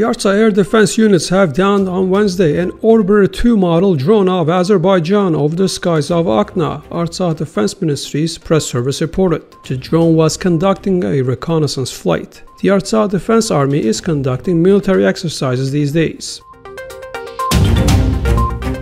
The Artsakh air defense units have downed on Wednesday an Orbiter 2 model drone of Azerbaijan over the skies of Akna, Artsakh Defense Ministry's press service reported. The drone was conducting a reconnaissance flight. The Artsakh Defense Army is conducting military exercises these days.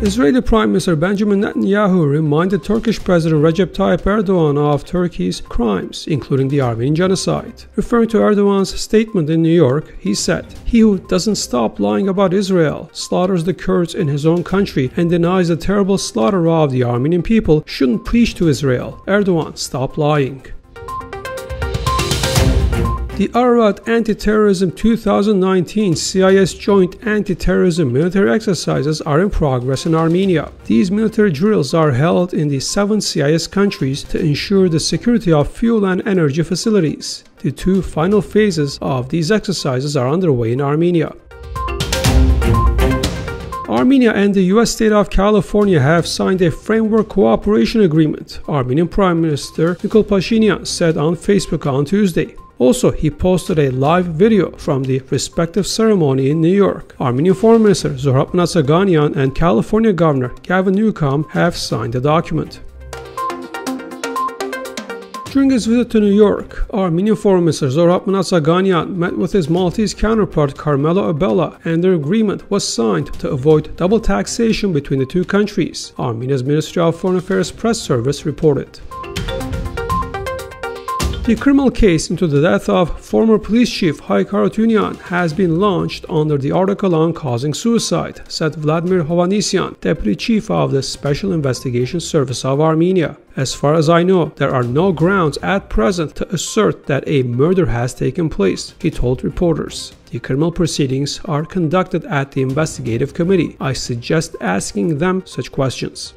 Israeli Prime Minister Benjamin Netanyahu reminded Turkish President Recep Tayyip Erdogan of Turkey's crimes, including the Armenian genocide. Referring to Erdogan's statement in New York, he said, He who doesn't stop lying about Israel, slaughters the Kurds in his own country, and denies the terrible slaughter of the Armenian people shouldn't preach to Israel. Erdogan, stop lying. The Ararat Anti-Terrorism 2019 CIS Joint Anti-Terrorism military exercises are in progress in Armenia. These military drills are held in the seven CIS countries to ensure the security of fuel and energy facilities. The two final phases of these exercises are underway in Armenia. Armenia and the US state of California have signed a framework cooperation agreement, Armenian Prime Minister Nikol Pashinyan said on Facebook on Tuesday. Also, he posted a live video from the respective ceremony in New York. Armenian Foreign Minister Zohrab Mnatsakanyan and California Governor Gavin Newsom have signed the document. During his visit to New York, Armenian Foreign Minister Zohrab Mnatsakanyan met with his Maltese counterpart Carmelo Abela and their agreement was signed to avoid double taxation between the two countries, Armenia's Ministry of Foreign Affairs press service reported. The criminal case into the death of former police chief Haik Harutyunyan has been launched under the article on causing suicide, said Vladimir Hovanesyan, deputy chief of the Special Investigation Service of Armenia. As far as I know, there are no grounds at present to assert that a murder has taken place, he told reporters. The criminal proceedings are conducted at the investigative committee. I suggest asking them such questions.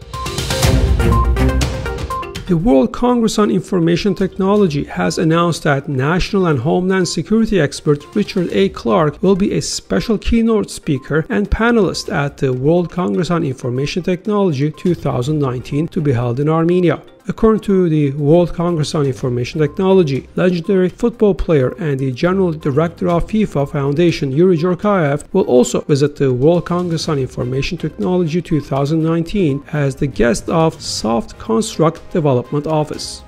The World Congress on Information Technology has announced that National and Homeland Security expert Richard A. Clarke will be a special keynote speaker and panelist at the World Congress on Information Technology 2019 to be held in Armenia. According to the World Congress on Information Technology, legendary football player and the general director of FIFA Foundation Youri Djorkaeff will also visit the World Congress on Information Technology 2019 as the guest of Soft Construct Development Office.